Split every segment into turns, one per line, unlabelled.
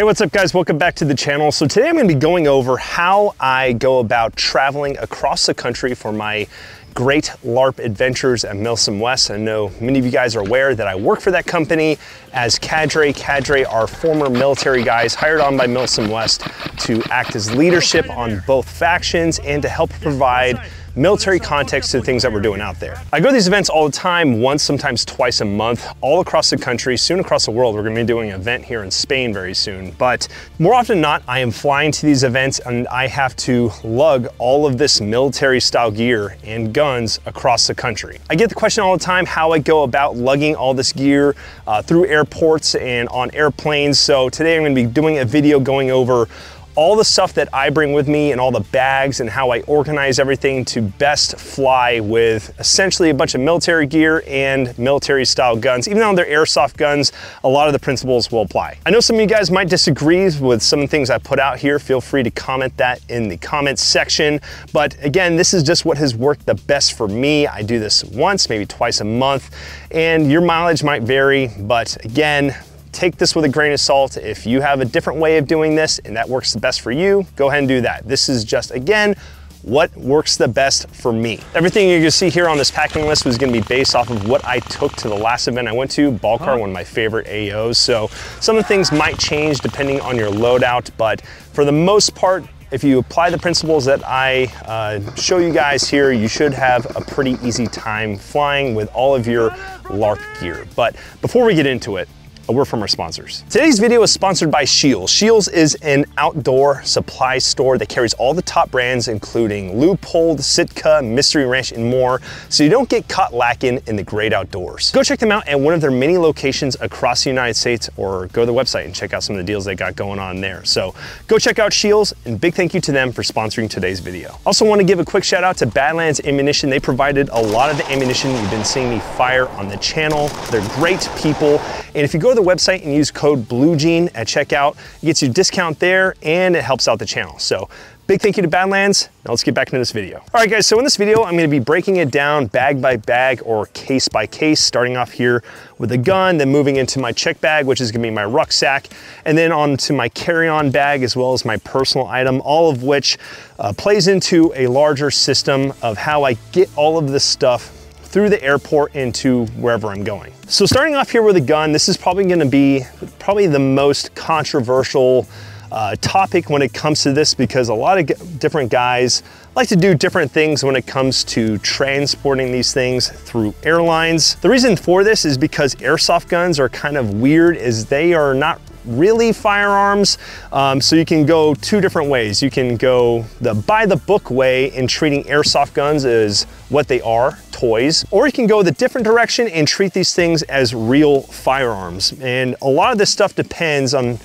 Hey, what's up guys? Welcome back to the channel. So today I'm gonna be going over how I go about traveling across the country for my great LARP adventures at Milsim West. I know many of you guys are aware that I work for that company as Cadre. Cadre are former military guys hired on by Milsim West to act as leadership on both factions and to help provide military context to the things that we're doing out there. I go to these events all the time, once, sometimes twice a month, all across the country, soon across the world. We're gonna be doing an event here in Spain very soon. But more often than not, I am flying to these events and I have to lug all of this military style gear and guns across the country. I get the question all the time how I go about lugging all this gear uh, through airports and on airplanes. So today I'm gonna be doing a video going over all the stuff that I bring with me and all the bags and how I organize everything to best fly with essentially a bunch of military gear and military style guns. Even though they're airsoft guns, a lot of the principles will apply. I know some of you guys might disagree with some things I put out here. Feel free to comment that in the comments section. But again, this is just what has worked the best for me. I do this once, maybe twice a month, and your mileage might vary, but again, take this with a grain of salt. If you have a different way of doing this and that works the best for you, go ahead and do that. This is just, again, what works the best for me. Everything you're gonna see here on this packing list was gonna be based off of what I took to the last event I went to, Balcar, one of my favorite AOs. So some of the things might change depending on your loadout, but for the most part, if you apply the principles that I uh, show you guys here, you should have a pretty easy time flying with all of your LARP gear. But before we get into it, Uh, a word from our sponsors. Today's video is sponsored by Scheels. Scheels is an outdoor supply store that carries all the top brands, including Leupold, Sitka, Mystery Ranch, and more, so you don't get caught lacking in the great outdoors. Go check them out at one of their many locations across the United States, or go to their website and check out some of the deals they got going on there. So go check out Scheels, and big thank you to them for sponsoring today's video. Also want to give a quick shout out to Badlands Ammunition. They provided a lot of the ammunition you've been seeing me fire on the channel. They're great people, and if you go to the website and use code BLUEJEAN at checkout. It gets you a discount there and it helps out the channel. So big thank you to Badlands. Now let's get back into this video. All right guys, so in this video, I'm gonna be breaking it down bag by bag or case by case, starting off here with a gun, then moving into my check bag, which is gonna be my rucksack, and then onto my carry-on bag as well as my personal item, all of which uh, plays into a larger system of how I get all of this stuff through the airport into wherever I'm going. So starting off here with a gun, this is probably gonna be probably the most controversial uh, topic when it comes to this because a lot of different guys like to do different things when it comes to transporting these things through airlines. The reason for this is because airsoft guns are kind of weird as they are not really firearms. Um, so you can go two different ways. You can go the by the book way in treating airsoft guns as what they are, toys, or you can go the different direction and treat these things as real firearms. And a lot of this stuff depends on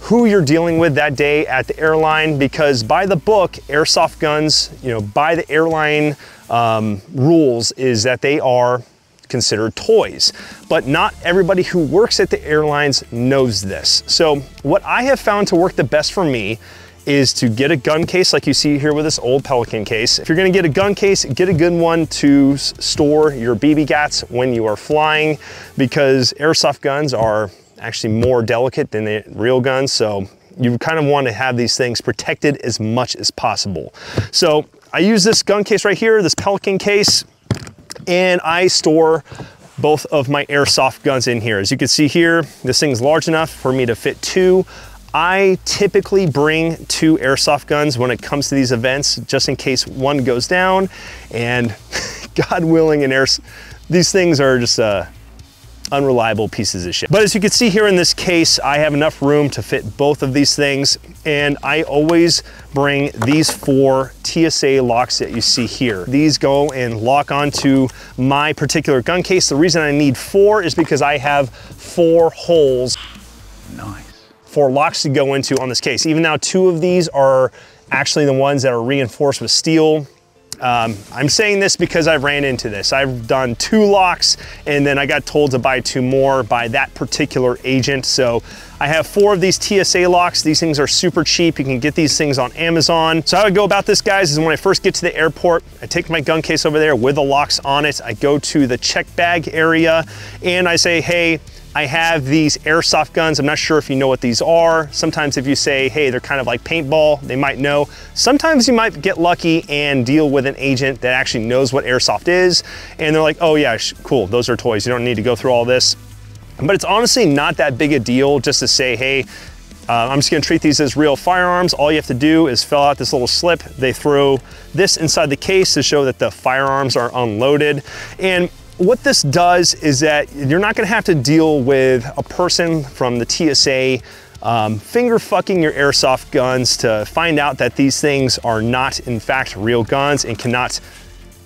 who you're dealing with that day at the airline because by the book, airsoft guns, you know, by the airline um, rules is that they are considered toys. But not everybody who works at the airlines knows this. So what I have found to work the best for me is to get a gun case like you see here with this old Pelican case. If you're gonna get a gun case, get a good one to store your BB gats when you are flying because airsoft guns are actually more delicate than the real guns. So you kind of want to have these things protected as much as possible. So I use this gun case right here, this Pelican case and I store both of my airsoft guns in here. As you can see here, this thing's large enough for me to fit two. I typically bring two airsoft guns when it comes to these events, just in case one goes down. And God willing, and air, these things are just uh, unreliable pieces of shit. But as you can see here in this case, I have enough room to fit both of these things. And I always bring these four TSA locks that you see here. These go and lock onto my particular gun case. The reason I need four is because I have four holes. Nice. Four locks to go into on this case. Even now two of these are actually the ones that are reinforced with steel. Um, I'm saying this because I've ran into this. I've done two locks and then I got told to buy two more by that particular agent. So I have four of these TSA locks. These things are super cheap. You can get these things on Amazon. So how I go about this, guys, is when I first get to the airport, I take my gun case over there with the locks on it. I go to the check bag area and I say, hey, I have these airsoft guns. I'm not sure if you know what these are. Sometimes if you say, hey, they're kind of like paintball, they might know. Sometimes you might get lucky and deal with an agent that actually knows what airsoft is. And they're like, oh yeah, cool, those are toys. You don't need to go through all this. But it's honestly not that big a deal just to say, hey, uh, I'm just gonna treat these as real firearms. All you have to do is fill out this little slip. They throw this inside the case to show that the firearms are unloaded. And what this does is that you're not gonna have to deal with a person from the TSA um, finger fucking your airsoft guns to find out that these things are not in fact real guns and cannot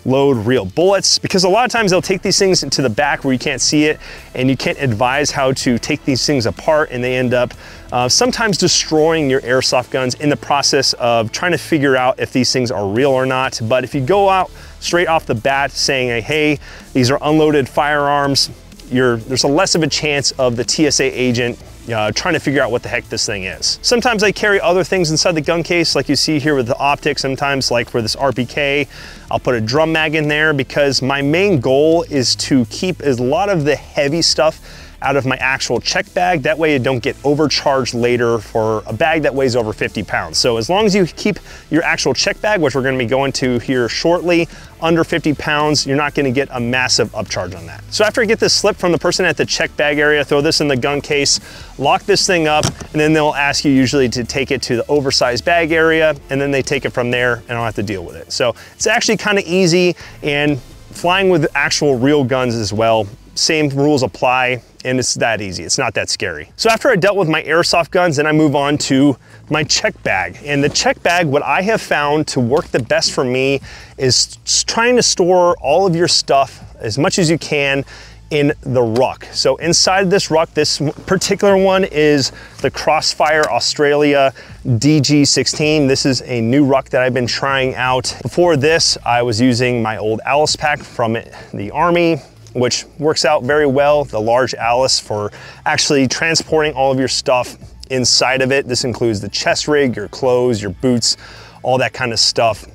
load real bullets because a lot of times they'll take these things into the back where you can't see it and you can't advise how to take these things apart and they end up uh, sometimes destroying your airsoft guns in the process of trying to figure out if these things are real or not. But if you go out straight off the bat saying, hey, these are unloaded firearms, there's a less of a chance of the TSA agent uh, trying to figure out what the heck this thing is. Sometimes I carry other things inside the gun case, like you see here with the optic. Sometimes like for this RPK, I'll put a drum mag in there because my main goal is to keep a lot of the heavy stuff out of my actual check bag. That way you don't get overcharged later for a bag that weighs over 50 pounds. So as long as you keep your actual check bag, which we're gonna be going to here shortly, under 50 pounds, you're not gonna get a massive upcharge on that. So after I get this slip from the person at the check bag area, throw this in the gun case, lock this thing up, and then they'll ask you usually to take it to the oversized bag area, and then they take it from there and I don't have to deal with it. So it's actually kind of easy and flying with actual real guns as well same rules apply and it's that easy. It's not that scary. So after I dealt with my airsoft guns, then I move on to my check bag. And the check bag, what I have found to work the best for me is trying to store all of your stuff as much as you can in the ruck. So inside this ruck, this particular one is the Crossfire Australia DG16. This is a new ruck that I've been trying out. Before this, I was using my old Alice pack from the Army which works out very well, the large Alice for actually transporting all of your stuff inside of it. This includes the chest rig, your clothes, your boots, all that kind of stuff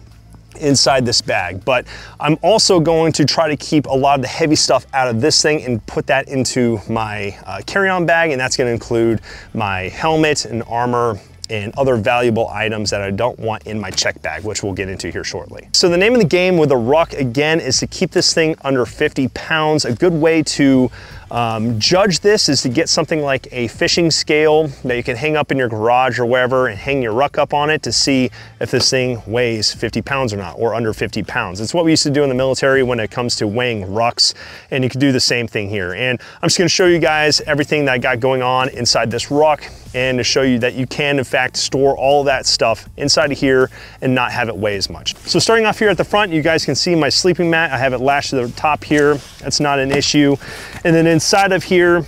inside this bag. But I'm also going to try to keep a lot of the heavy stuff out of this thing and put that into my uh, carry-on bag. And that's gonna include my helmet and armor, and other valuable items that I don't want in my check bag, which we'll get into here shortly. So the name of the game with a ruck, again, is to keep this thing under 50 pounds. A good way to um, judge this is to get something like a fishing scale that you can hang up in your garage or wherever and hang your ruck up on it to see if this thing weighs 50 pounds or not, or under 50 pounds. It's what we used to do in the military when it comes to weighing rucks, and you can do the same thing here. And I'm just gonna show you guys everything that I got going on inside this ruck and to show you that you can in fact store all that stuff inside of here and not have it weigh as much. So starting off here at the front, you guys can see my sleeping mat. I have it lashed to the top here. That's not an issue. And then inside of here,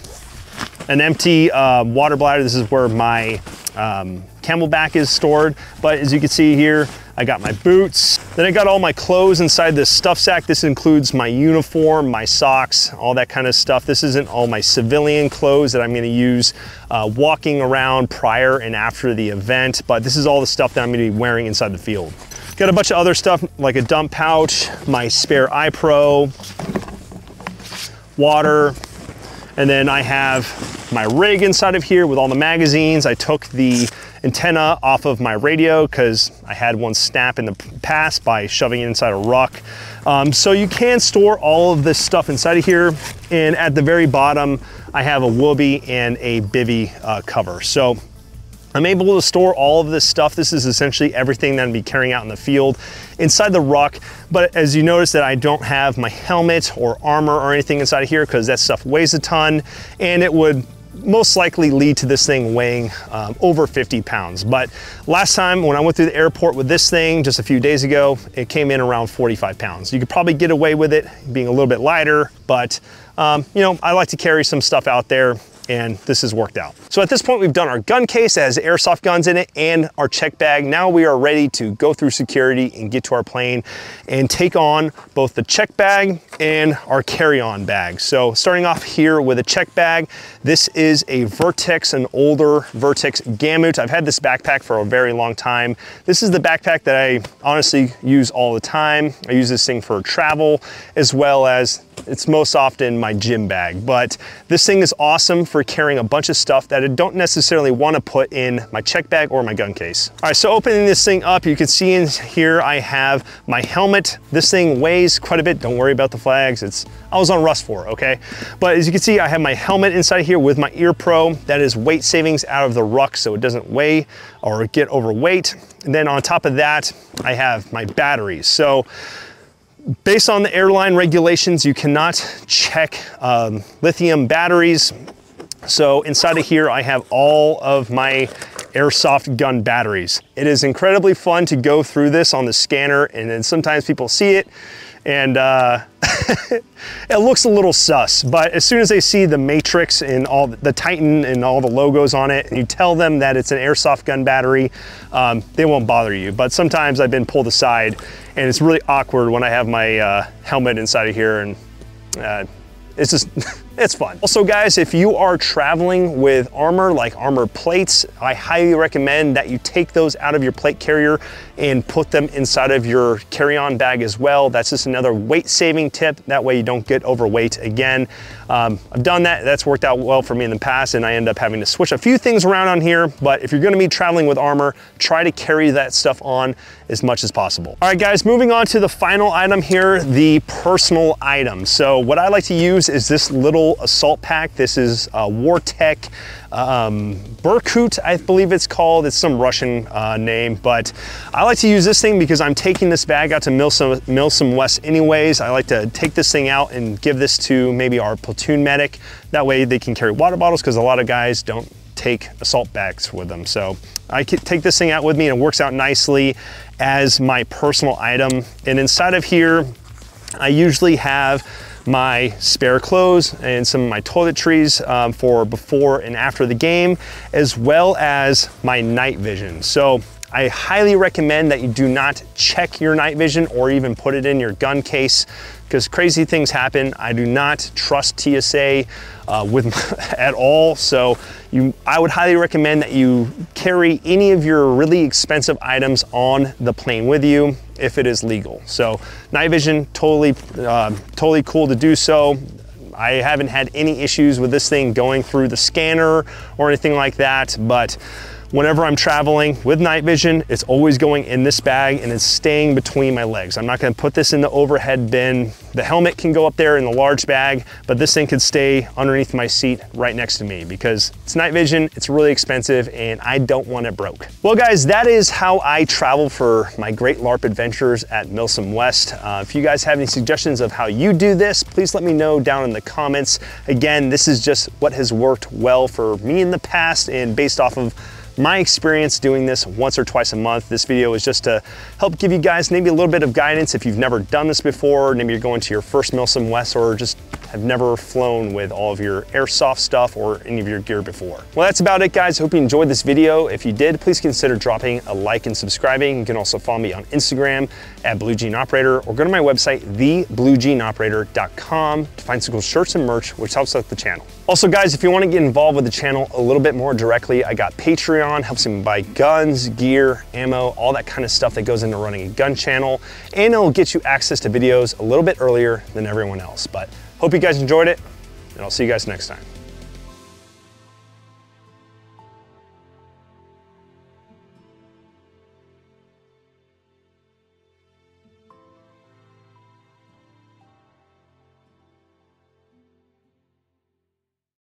an empty uh, water bladder. This is where my um, CamelBak is stored. But as you can see here, I got my boots. Then I got all my clothes inside this stuff sack. This includes my uniform, my socks, all that kind of stuff. This isn't all my civilian clothes that I'm gonna use uh, walking around prior and after the event, but this is all the stuff that I'm gonna be wearing inside the field. Got a bunch of other stuff like a dump pouch, my spare iPro, water, and then I have my rig inside of here with all the magazines. I took the antenna off of my radio because I had one snap in the past by shoving it inside a ruck. Um, so you can store all of this stuff inside of here. And at the very bottom, I have a Wooby and a Bivy uh, cover. So I'm able to store all of this stuff. This is essentially everything that I'm be carrying out in the field inside the ruck. But as you notice that I don't have my helmet or armor or anything inside of here because that stuff weighs a ton and it would most likely lead to this thing weighing um, over 50 pounds. But last time when I went through the airport with this thing just a few days ago, it came in around 45 pounds. You could probably get away with it being a little bit lighter, but um, you know, I like to carry some stuff out there and this has worked out. So at this point, we've done our gun case that has airsoft guns in it and our check bag. Now we are ready to go through security and get to our plane and take on both the check bag and our carry-on bag. So starting off here with a check bag, this is a Vertx, an older Vertx Gamut. I've had this backpack for a very long time. This is the backpack that I honestly use all the time. I use this thing for travel as well as it's most often my gym bag, but this thing is awesome for carrying a bunch of stuff that I don't necessarily want to put in my check bag or my gun case. All right, so opening this thing up, you can see in here I have my helmet. This thing weighs quite a bit. Don't worry about the flags. It's I was on Rusfor, okay? But as you can see, I have my helmet inside here with my ear pro. That is weight savings out of the ruck so it doesn't weigh or get overweight. And then on top of that, I have my batteries. So based on the airline regulations, you cannot check um, lithium batteries. So inside of here, I have all of my airsoft gun batteries. It is incredibly fun to go through this on the scanner and then sometimes people see it and uh, it looks a little sus, but as soon as they see the matrix and all the Titan and all the logos on it, and you tell them that it's an airsoft gun battery, um, they won't bother you. But sometimes I've been pulled aside and it's really awkward when I have my uh, helmet inside of here and uh, it's just, it's fun. Also guys, if you are traveling with armor, like armor plates, I highly recommend that you take those out of your plate carrier and put them inside of your carry-on bag as well. That's just another weight saving tip. That way you don't get overweight again. Um, I've done that, that's worked out well for me in the past and I end up having to switch a few things around on here, but if you're gonna be traveling with armor, try to carry that stuff on as much as possible. All right guys, moving on to the final item here, the personal item. So what I like to use is this little assault pack. This is a Wartech um, I believe it's called. It's some Russian uh, name, but I like to use this thing because I'm taking this bag out to Milsim, Milsim West anyways. I like to take this thing out and give this to maybe our platoon medic. That way they can carry water bottles because a lot of guys don't take assault bags with them. So I take this thing out with me and it works out nicely as my personal item. And inside of here, I usually have my spare clothes and some of my toiletries um, for before and after the game, as well as my night vision. So I highly recommend that you do not check your night vision or even put it in your gun case because crazy things happen. I do not trust TSA uh, with at all. So you, I would highly recommend that you carry any of your really expensive items on the plane with you if it is legal. So night vision, totally, uh, totally cool to do so. I haven't had any issues with this thing going through the scanner or anything like that, but Whenever I'm traveling with night vision, it's always going in this bag and it's staying between my legs. I'm not gonna put this in the overhead bin. The helmet can go up there in the large bag, but this thing could stay underneath my seat right next to me because it's night vision, it's really expensive, and I don't want it broke. Well guys, that is how I travel for my great LARP adventures at Milsim West. Uh, if you guys have any suggestions of how you do this, please let me know down in the comments. Again, this is just what has worked well for me in the past and based off of my experience doing this once or twice a month. This video is just to help give you guys maybe a little bit of guidance if you've never done this before, maybe you're going to your first Milsim West or just have never flown with all of your airsoft stuff or any of your gear before. Well, that's about it guys. Hope you enjoyed this video. If you did, please consider dropping a like and subscribing. You can also follow me on Instagram at Blue Jean Operator or go to my website, thebluejeanoperator.com to find some cool shirts and merch, which helps out the channel. Also guys, if you want to get involved with the channel a little bit more directly, I got Patreon, helps me buy guns, gear, ammo, all that kind of stuff that goes into running a gun channel, and it'll get you access to videos a little bit earlier than everyone else. But hope you guys enjoyed it, and I'll see you guys next time.